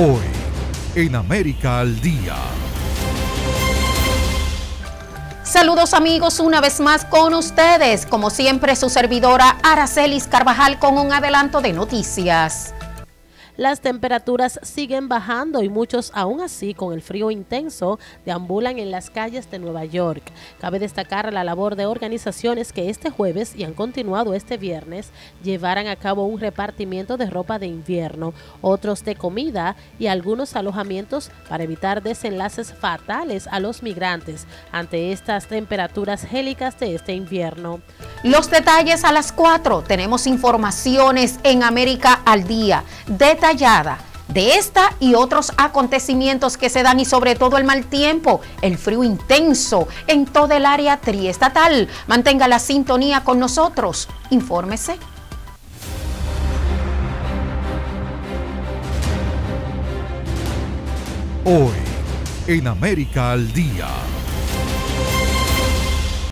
Hoy, en América al Día. Saludos amigos, una vez más con ustedes. Como siempre, su servidora Aracelis Carvajal con un adelanto de noticias. Las temperaturas siguen bajando y muchos aún así con el frío intenso deambulan en las calles de Nueva York. Cabe destacar la labor de organizaciones que este jueves y han continuado este viernes llevaran a cabo un repartimiento de ropa de invierno, otros de comida y algunos alojamientos para evitar desenlaces fatales a los migrantes ante estas temperaturas gélicas de este invierno. Los detalles a las 4. Tenemos informaciones en América al día de esta y otros acontecimientos que se dan y sobre todo el mal tiempo, el frío intenso en toda el área triestatal. Mantenga la sintonía con nosotros. Infórmese. Hoy, en América al Día.